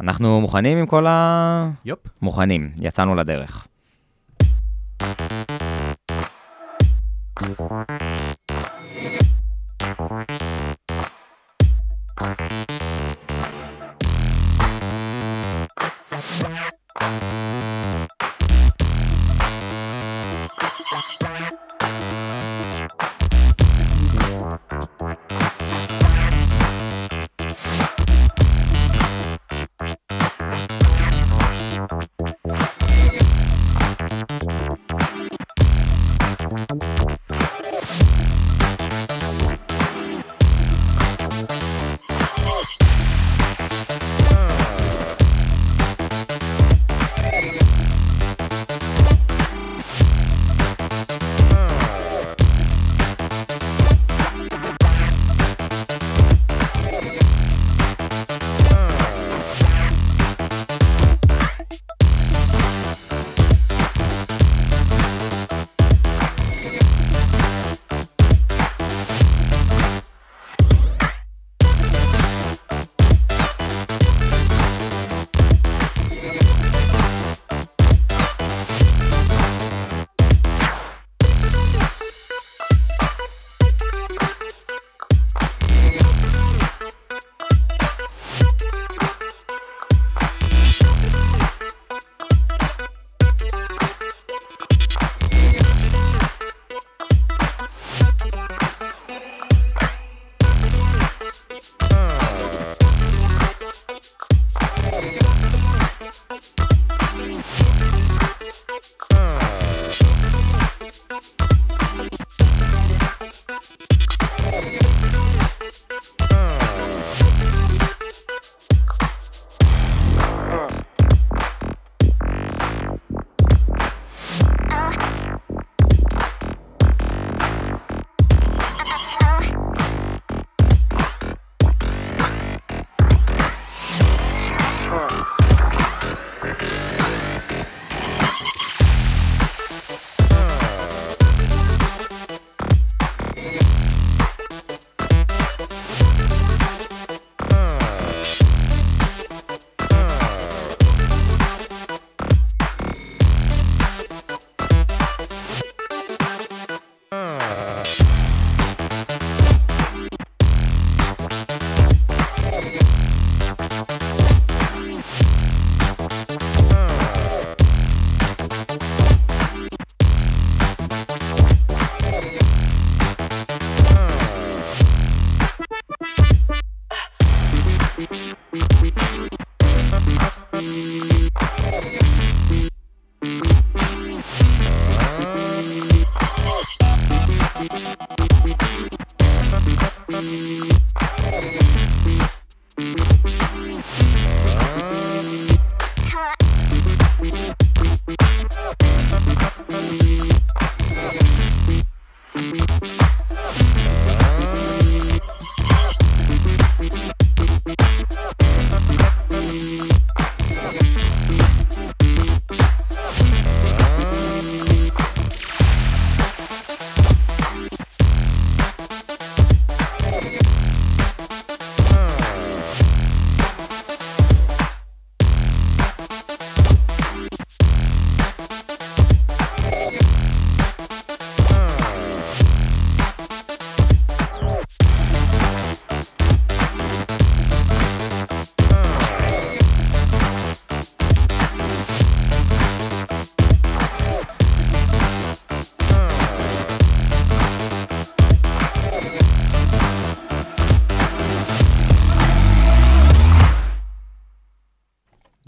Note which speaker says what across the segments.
Speaker 1: אנחנו מוכנים עם כל ה...
Speaker 2: יופ.
Speaker 1: מוכנים, יצאנו לדרך.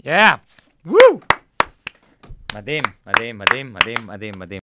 Speaker 1: יאה! וואו! מדהים, מדהים, מדהים, מדהים, מדהים, מדהים.